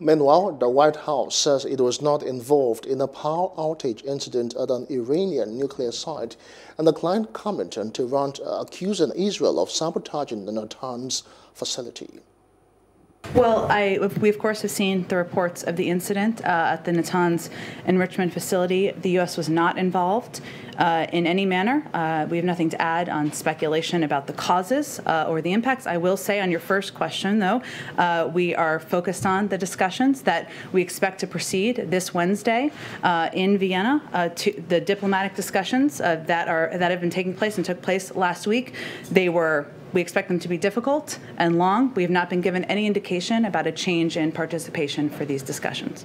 Meanwhile, the White House says it was not involved in a power outage incident at an Iranian nuclear site, and the declined comment on Tehran accusing Israel of sabotaging the Natanz facility. Well, I, we of course have seen the reports of the incident uh, at the Natanz enrichment facility. The U.S. was not involved uh, in any manner. Uh, we have nothing to add on speculation about the causes uh, or the impacts. I will say on your first question, though, uh, we are focused on the discussions that we expect to proceed this Wednesday uh, in Vienna. to the diplomatic discussions that are that have been taking place and took place last week, they were we expect them to be difficult and long. We have not been given any indication about a change in participation for these discussions.